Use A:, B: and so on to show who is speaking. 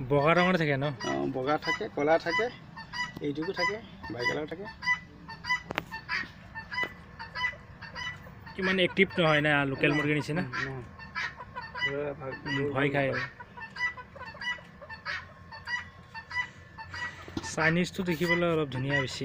A: বগা ৰঙৰ থাকে ন?
B: অঁ বগা থাকে ক'লা থাকে এইটোকো থাকে বাইকালাও থাকে।
A: ইমান এক্টিভ নহয় না লোকেল মুরগির নিচিনা? ভয় খায়। চাইনিজটো দেখিবলৈ অলপ ধুনীয়া বেছি।